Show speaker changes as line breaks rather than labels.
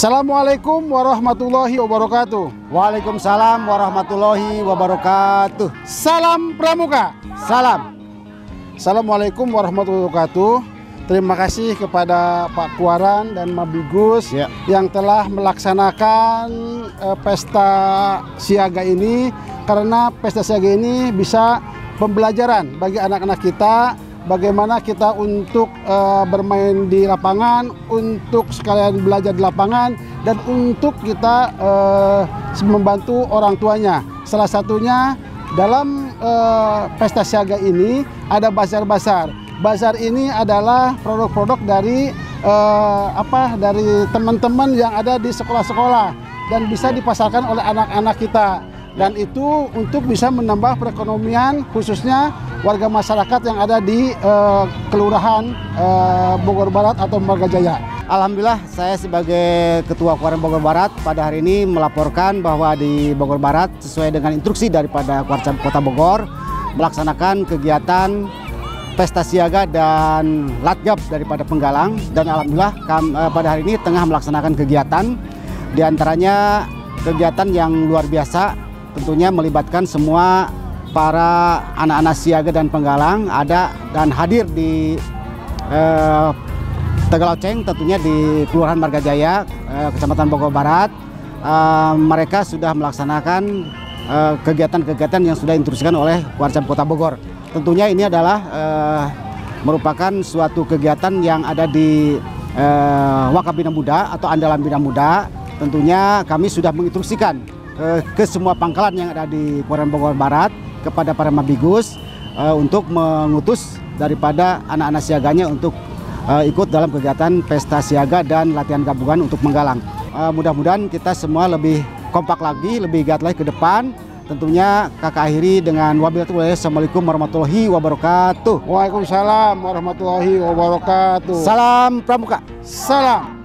Assalamualaikum warahmatullahi wabarakatuh.
Waalaikumsalam warahmatullahi wabarakatuh.
Salam Pramuka.
Salam.
Assalamualaikum warahmatullahi wabarakatuh. Terima kasih kepada Pak Kuaran dan Mabigus
Ya.
yang telah melaksanakan eh, pesta siaga ini karena pesta siaga ini bisa pembelajaran bagi anak-anak kita bagaimana kita untuk eh, bermain di lapangan, untuk sekalian belajar di lapangan dan untuk kita eh, membantu orang tuanya. Salah satunya dalam eh, pesta siaga ini ada bazar-bazar. Bazar ini adalah produk-produk dari eh, apa dari teman-teman yang ada di sekolah-sekolah dan bisa dipasarkan oleh anak-anak kita dan itu untuk bisa menambah perekonomian khususnya warga masyarakat yang ada di eh, kelurahan eh, Bogor Barat atau Marga Jaya.
Alhamdulillah saya sebagai Ketua Kuaran Bogor Barat pada hari ini melaporkan bahwa di Bogor Barat sesuai dengan instruksi daripada Kuarcan Kota Bogor melaksanakan kegiatan pesta siaga dan latgab daripada penggalang dan alhamdulillah kam- eh, pada hari ini tengah melaksanakan kegiatan di antaranya kegiatan yang luar biasa tentunya melibatkan semua para anak-anak siaga dan penggalang ada dan hadir di eh, Tegaloceng tentunya di Kelurahan Margajaya, eh, Kecamatan Bogor Barat. Eh, mereka sudah melaksanakan eh, kegiatan-kegiatan yang sudah diinstruksikan oleh Warcam Kota Bogor. Tentunya ini adalah eh, merupakan suatu kegiatan yang ada di eh, Wakabina Muda atau Andalan Bina Muda. Tentunya kami sudah menginstruksikan eh, ke semua pangkalan yang ada di Kelurahan Bogor Barat kepada para mabigus eh, untuk mengutus daripada anak-anak siaganya untuk eh, ikut dalam kegiatan pesta siaga dan latihan gabungan untuk menggalang. Eh, Mudah-mudahan kita semua lebih kompak lagi, lebih giat lagi ke depan. Tentunya kakak akhiri dengan wabillahi Assalamualaikum warahmatullahi wabarakatuh.
Waalaikumsalam warahmatullahi wabarakatuh.
Salam Pramuka.
Salam.